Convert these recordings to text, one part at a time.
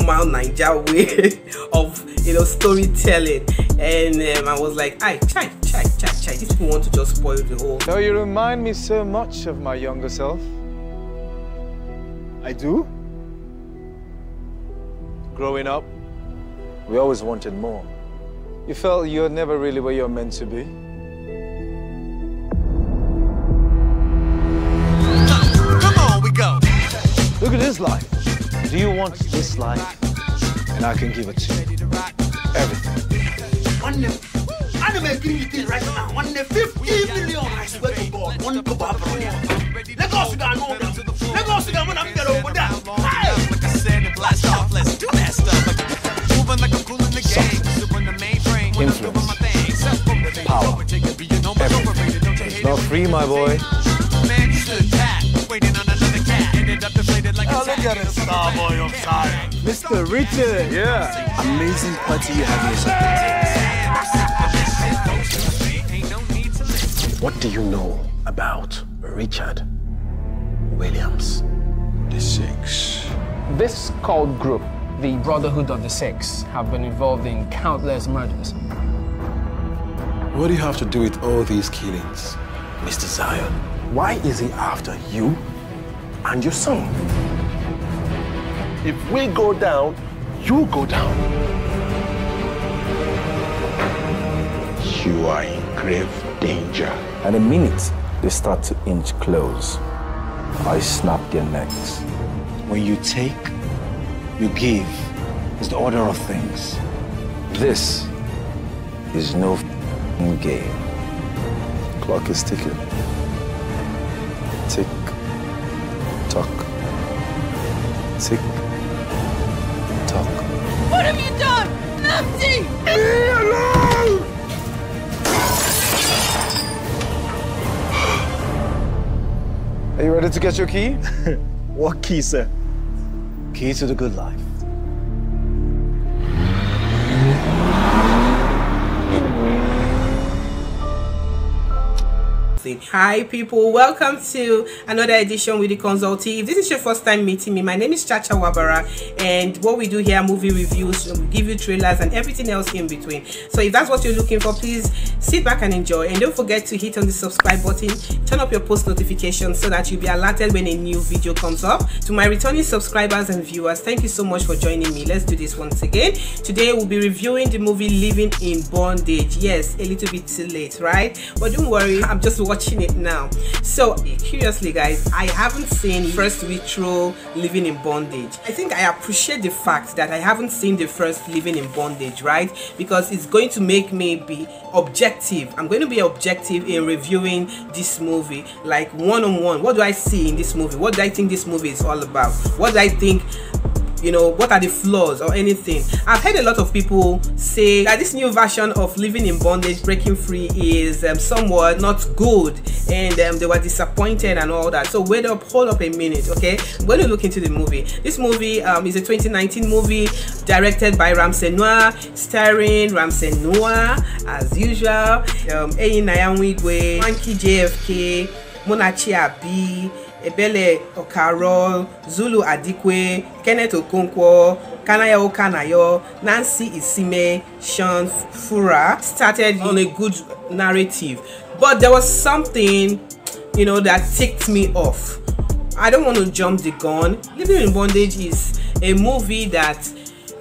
normal Niger way of you know storytelling, and um, I was like, "I chai chai chai chai." These people want to just spoil the whole. No, you remind me so much of my younger self. I do? Growing up, we always wanted more. You felt you're never really where you're meant to be. Come on, we go. Look at this life. Do you want this life? And I can give it to you. Everything. One gonna give you this right now. One the 50 million, I swear to God. One go from here. Let go hold down. Let go down when I'm there over there. Hey! Like I said, and blast off. Let's do that stuff. Like, moving like I'm cool in the game. So when the mainframe, when I'm doing my thing. Power. overtaken, you know, much overrated. Don't you hate Not free, my boy. Deflated like a look at this star boy outside. Mr. Richard. Yeah. Amazing party you have yourself. Ain't no need to live. What do you know about Richard Williams? The Six. This cult group, the Brotherhood of the Six, have been involved in countless murders. What do you have to do with all these killings, Mr. Zion? Why is he after you and your son? If we go down, you go down. You are in grave danger. And the minute they start to inch close, I snap their necks. When you take, you give. Is the order of things. This is no f***ing game. Clock is ticking. Tick, tock. Tick. What have you done? Lefty! Are you ready to get your key? What key, sir? Key to the good life. Hi, people. Welcome to another edition with the Consultee. If this is your first time meeting me, my name is Chacha Wabara, and what we do here movie reviews, we give you trailers, and everything else in between. So, if that's what you're looking for, please sit back and enjoy. And don't forget to hit on the subscribe button, turn up your post notifications so that you'll be alerted when a new video comes up. To my returning subscribers and viewers, thank you so much for joining me. Let's do this once again. Today, we'll be reviewing the movie Living in Bondage. Yes, a little bit too late, right? But don't worry, I'm just watching it now. So, curiously, guys, I haven't seen first retro Living in Bondage. I think I appreciate the fact that I haven't seen the first Living in Bondage, right? Because it's going to make me be objective. I'm going to be objective in reviewing this movie, like one on one. What do I see in this movie? What do I think this movie is all about? What do I think you know what are the flaws or anything. I've heard a lot of people say that this new version of living in bondage breaking free is um, somewhat not good and um, they were disappointed and all that. So wait up hold up a minute okay? When you look into the movie this movie um, is a 2019 movie directed by ramsey nouah starring ramsey nouah as usual um, Enyinnaya Nwigwe, Swanky JKA Munachi Abi ebele okaro zulu adikwe kenneth okonkwo kanayo kanayo nancy isime sean fura started on a good narrative. But there was something you know that ticked me off. I don't want to jump the gun. Living in bondage is a movie that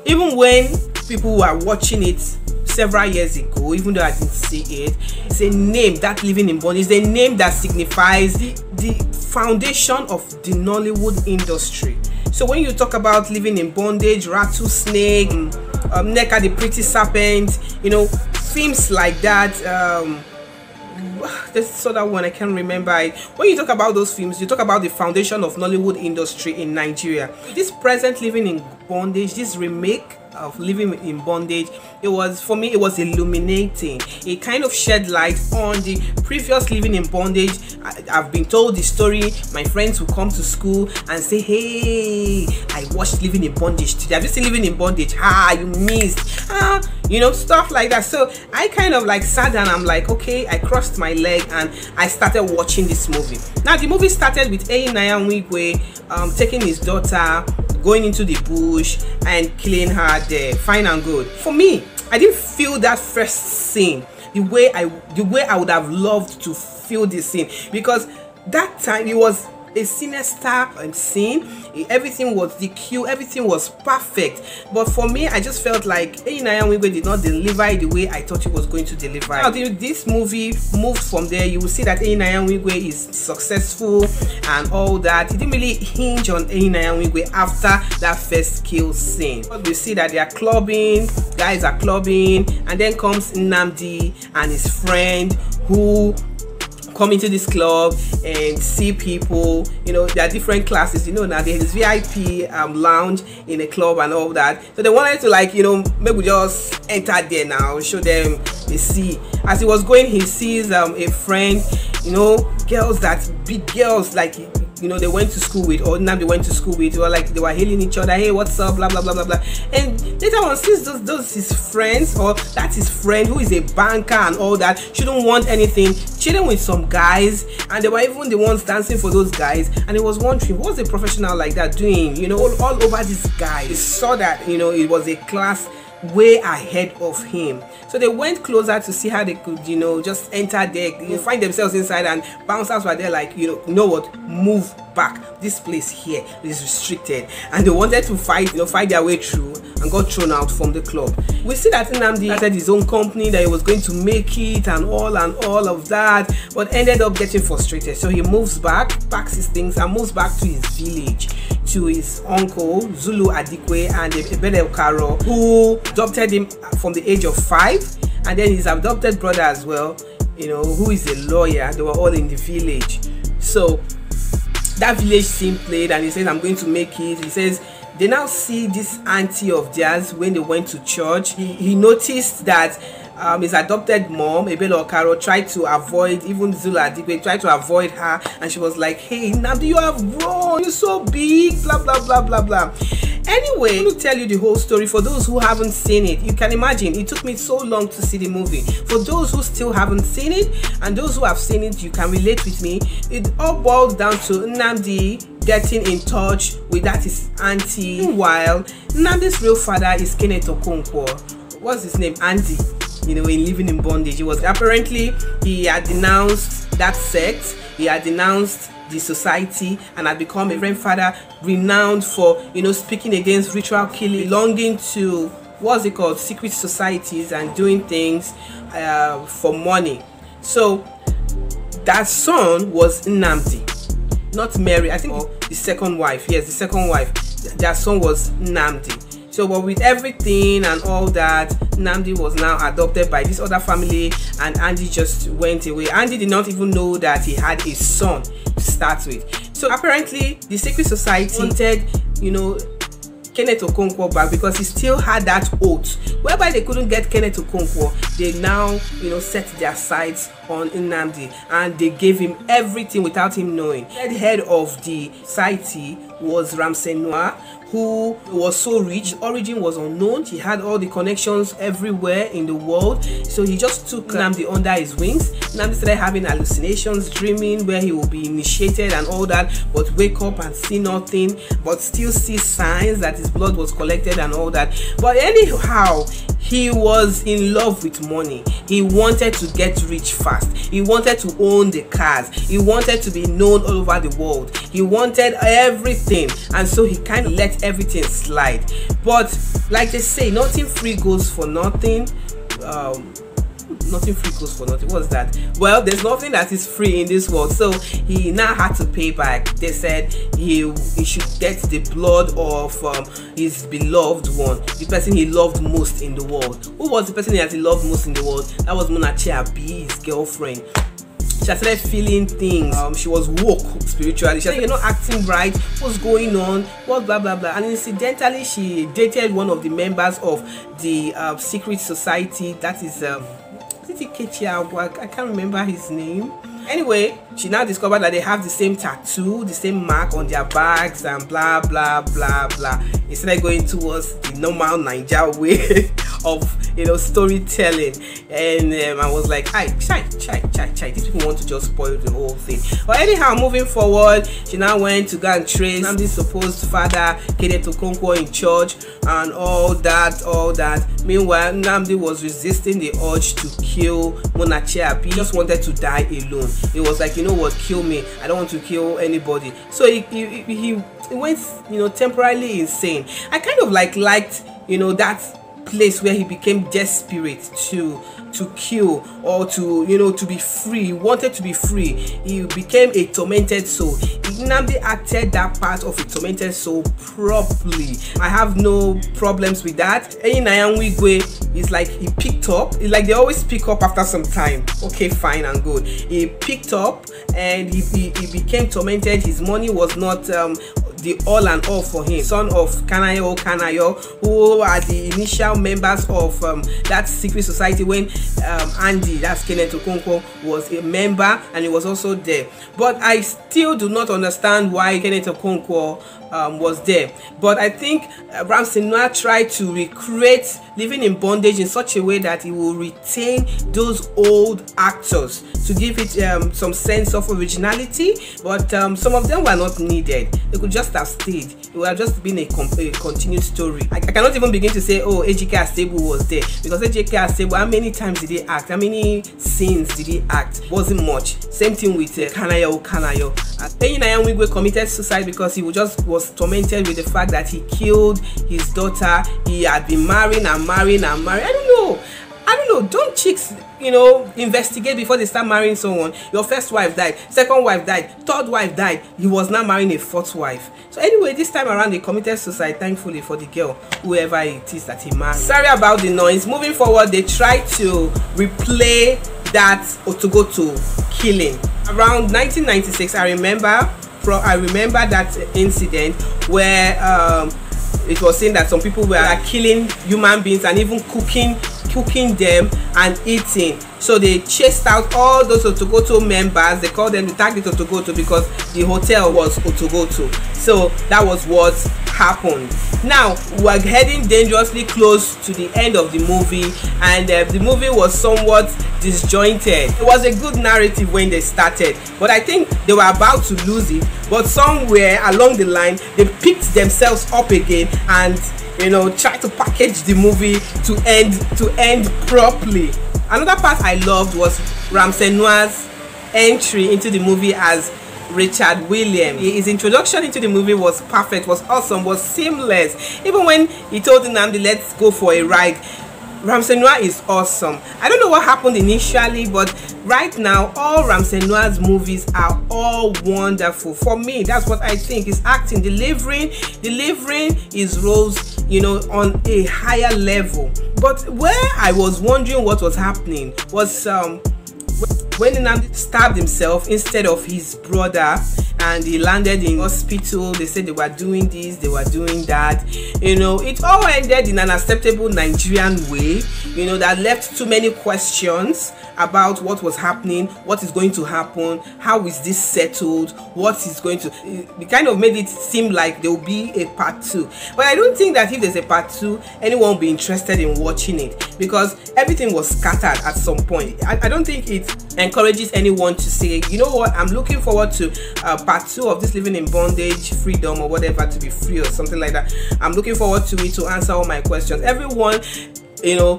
even when people were watching it several years ago even though i didn't see it it's a name that living in bondage is a name that signifies the the foundation of the nollywood industry so when you talk about living in bondage rattlesnake um, nneka the pretty serpent you know films like that um this other one I can't remember it. When you talk about those films, you talk about the foundation of Nollywood industry in Nigeria. This present living in bondage, this remake of living in bondage. It was for me it was illuminating. It kind of shed light on the previous living in bondage. I, i've been told the story. My friends will come to school and say hey i watched living in bondage today. Have you seen living in bondage? Ah you missed. Ah you know stuff like that. So i kind of like sat down. I'm like okay i crossed my leg and i started watching this movie. Now the movie started with Enyinnaya Nwigwe um taking his daughter going into the bush and killing her there fine and good. For me i didn't feel that first scene the way i the way i would have loved to feel this scene because that time it was a sinister um, scene everything was the cue everything was perfect. But for me i just felt like Enyinnaya Nwigwe did not deliver it the way i thought it was going to deliver. Now this movie moved from there. You will see that Enyinnaya Nwigwe is successful and all that. It didn't really hinge on Enyinnaya Nwigwe after that first kill scene. We see that they are clubbing guys are clubbing and then comes Nnamdi and his friend who come into this club and see people you know there are different classes you know now there's vip um, lounge in a club and all that. So they wanted to like you know maybe just enter there now show them they see as he was going he sees um, a friend you know girls that big girls like you know they went to school with or now they went to school with or like they were hailing each other hey what's up? blah blah blah blah blah. And later on since those those his friends or that's his friend who is a banker and all that shouldn't want anything chilling with some guys and they were even the ones dancing for those guys and it was wondering what's a professional like that doing? You know all, all over this guy. He saw that you know it was a class way ahead of him. So they went closer to see how they could you know just enter there you find themselves inside and bouncers were there like you know know what? Move back. This place here is restricted. And they wanted to fight you know fight their way through and got thrown out from the club. We see that Nnamdi started his own company that he was going to make it and all and all of that but ended up getting frustrated. So he moves back packs his things and moves back to his village to his uncle Zulu Adigwe and Ebele Okaro who adopted him from the age of five and then his adopted brother as well you know who is a lawyer. They were all in the village. So that village scene played and he says i'm going to make it. He says they now see this auntie of theirs when they went to church. He, he noticed that um, his adopted mom, Ebele Okaro, tried to avoid, even Zula Adigwe tried to avoid her, and she was like, Hey, now you have grown? You're so big, blah, blah, blah, blah, blah. Anyway, let me tell you the whole story for those who haven't seen it. You can imagine it took me so long to see the movie. For those who still haven't seen it, and those who have seen it, you can relate with me. It all boils down to Nnamdi getting in touch with that his auntie. Meanwhile, Nnamdi's real father is Kenneth Okonkwo. What's his name? Andy you know, in living in bondage. He was apparently he had denounced that sect, he had denounced the society and had become a grandfather renowned for you know speaking against ritual killing, belonging to what's it called secret societies and doing things uh, for money. So that son was Nnamdi, not Mary. I think the second wife. Yes, the second wife. Their son was Nnamdi. So, but with everything and all that, Nnamdi was now adopted by this other family, and Andy just went away. Andy did not even know that he had a son to start with. So, apparently, the Secret Society wanted, you know, Kenneth Okonkwo back because he still had that oath. Whereby they couldn't get Kenneth Okonkwo, they now, you know, set their sights on Nnamdi and they gave him everything without him knowing. The head of the society was Ramsey Nouah, who was so rich. Origin was unknown. He had all the connections everywhere in the world. So he just took Nnamdi under his wings. Nnamdi started having hallucinations, dreaming where he will be initiated and all that, but wake up and see nothing, but still see signs that his blood was collected and all that. But anyhow, he was in love with money. He wanted to get rich fast. He wanted to own the cars. He wanted to be known all over the world. He wanted everything. And so he kind of let everything slide. But like they say, nothing free goes for nothing. Um, nothing free goes for nothing. What's that? Well there's nothing that is free in this world. So he now had to pay back. They said he he should get the blood of um, his beloved one the person he loved most in the world. Who was the person that he loved most in the world? That was Munachi Abi his girlfriend she started feeling things. Um, she was woke spiritually. She said you're not acting right what's going on what blah blah blah. And incidentally she dated one of the members of the uh, secret society that is um, is it Kechi I can't remember his name Anyway, she now discovered that they have the same tattoo, the same mark on their bags, and blah blah blah blah. Instead of going towards the normal Niger way of you know storytelling, and um, I was like, "Hi, chai, chai, chai, chai." These people want to just spoil the whole thing. But anyhow, moving forward, she now went to go and trace Nnamdi's supposed father, Kenneth Okonkwo, in church, and all that, all that. Meanwhile, Nnamdi was resisting the urge to kill Munachi Abi. He just wanted to die alone. It was like, you know what, kill me. I don't want to kill anybody. So he, he, he, went, you know, temporarily insane. I kind of like liked, you know, that place where he became desperate to to kill or to you know to be free. He wanted to be free. He became a tormented soul. Nnamdi acted that part of a tormented soul properly. I have no problems with that. Enyinnaya is like he picked up. It's like they always pick up after some time. Okay fine and good. He picked up and he, he, he became tormented. His money was not um, the all and all for him. Son of Kanayo Kanayo who are the initial members of um, that secret society when um, Andy that's Kenneth Okonkwo was a member and he was also there. But I still do not understand why Kenneth Okonkwo um, was there. But I think uh, Ramsey Nouah tried to recreate living in bondage in such a way that he will retain those old actors to give it um, some sense of originality but um, some of them were not needed. They could just have stayed. It would have just been a, a continued story. I, I cannot even begin to say oh Ejike Astebu was there because Ejike Astebu how many times did he act? How many scenes did he act? Wasn't much. Same thing with uh, Kanayo Kanayo. Uh, Enyinaya Nwigwe committed suicide because he was just was tormented with the fact that he killed his daughter. He had been marrying and marrying and marrying. I don't know i don't know don't chicks you know investigate before they start marrying someone. Your first wife died second wife died third wife died he was now marrying a fourth wife. So anyway this time around they committed suicide thankfully for the girl whoever it is that he married. Sorry about the noise. Moving forward they tried to replay that otogoto killing. Around 1996 i remember i remember that incident where um it was saying that some people were killing human beings and even cooking cooking them and eating. So they chased out all those otogoto members. They called them the target otogoto because the hotel was otogoto. So that was what happened. Now we're heading dangerously close to the end of the movie and uh, the movie was somewhat disjointed. It was a good narrative when they started but i think they were about to lose it. But somewhere along the line they picked themselves up again and you know try to package the movie to end to end properly. Another part i loved was ramsey nouah's entry into the movie as richard williams his introduction into the movie was perfect was awesome was seamless even when he told nnamdi let's go for a ride Ramsey Nouah is awesome. I don't know what happened initially, but right now, all Ramsey Nouah's movies are all wonderful. For me, that's what I think. Is acting, delivering, delivering his roles, you know, on a higher level. But where I was wondering what was happening was um, when Nnamdi stabbed himself instead of his brother and he landed in hospital they said they were doing this they were doing that. You know it all ended in an acceptable nigerian way you know that left too many questions about what was happening what is going to happen how is this settled what is going to it kind of made it seem like there will be a part two. But i don't think that if there's a part two anyone will be interested in watching it because everything was scattered at some point. I, I don't think it encourages anyone to say you know what? I'm looking forward to uh, part two of this living in bondage freedom or whatever to be free or something like that. I'm looking forward to it to answer all my questions. Everyone you know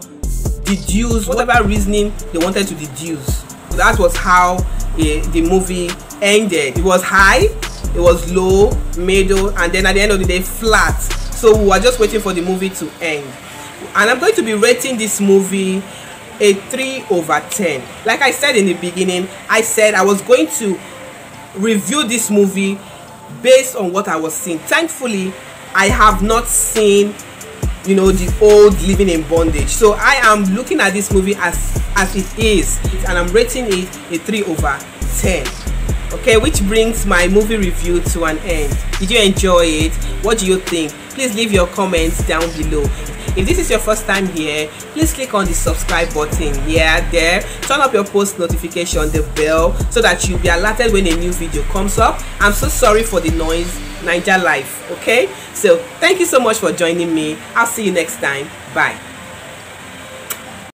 deduce whatever reasoning they wanted to deduce. That was how uh, the movie ended. It was high it was low middle and then at the end of the day flat. So we were just waiting for the movie to end. And i'm going to be rating this movie a 3 over 10 like i said in the beginning i said i was going to review this movie based on what i was seeing. Thankfully i have not seen you know the old living in bondage. So i am looking at this movie as as it is and i'm rating it a 3 over 10 okay which brings my movie review to an end. Did you enjoy it? What do you think? Please leave your comments down below if this is your first time here please click on the subscribe button here there. Turn up your post notification the bell so that you'll be alerted when a new video comes up. I'm so sorry for the noise niger life okay? So thank you so much for joining me. I'll see you next time. Bye